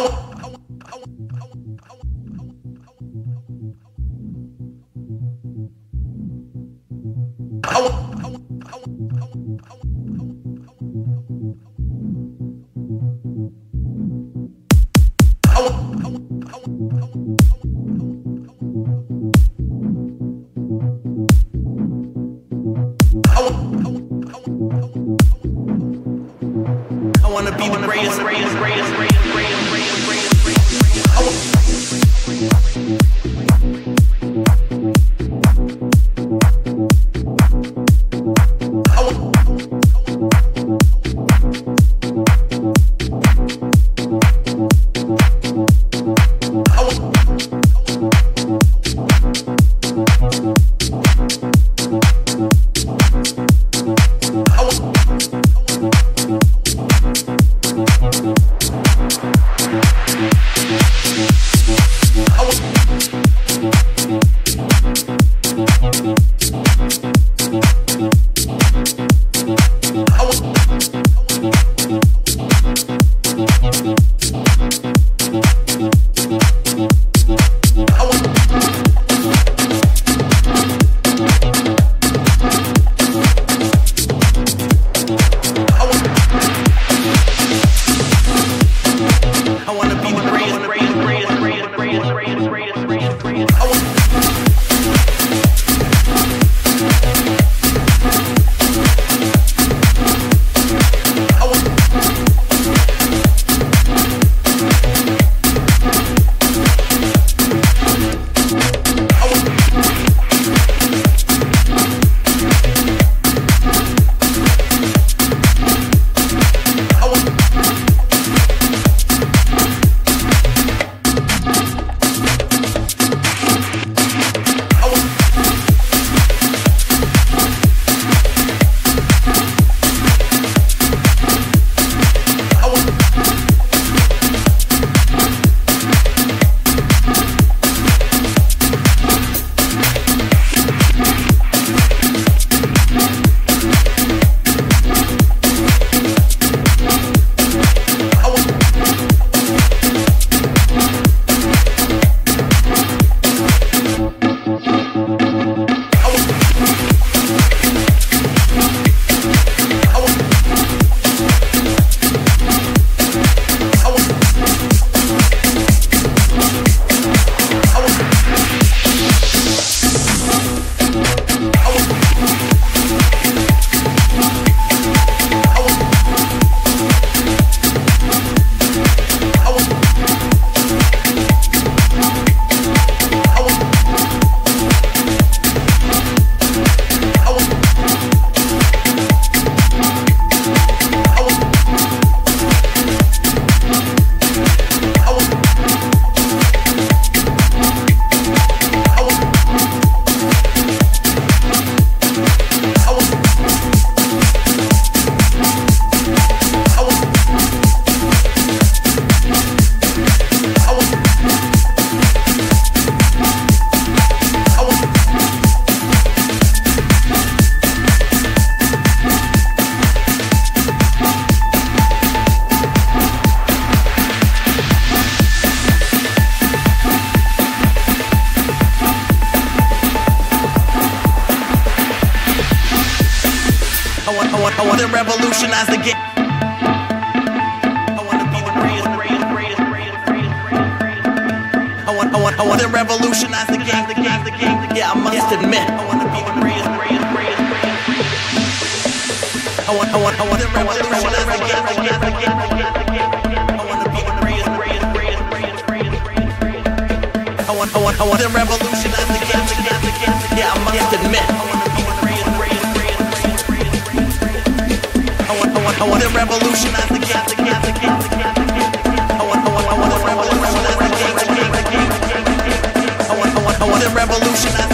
I wanna be the greatest, greatest, greatest, greatest, greatest. I was I want, I want, I want to revolutionize the game. I want to be the greatest. I want, I want, I want to revolutionize the game, the game, the game. Yeah, I must admit, I want to be the greatest, greatest, greatest, greatest. I want, I want, I want to revolutionize the game, the game, the game. I want to be the greatest. I want, I want, I want to revolutionize the game, the game, the game. Yeah, I must admit, I want to revolutionize the gap, the gap, the gap, the gap. Revolutionize